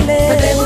lele.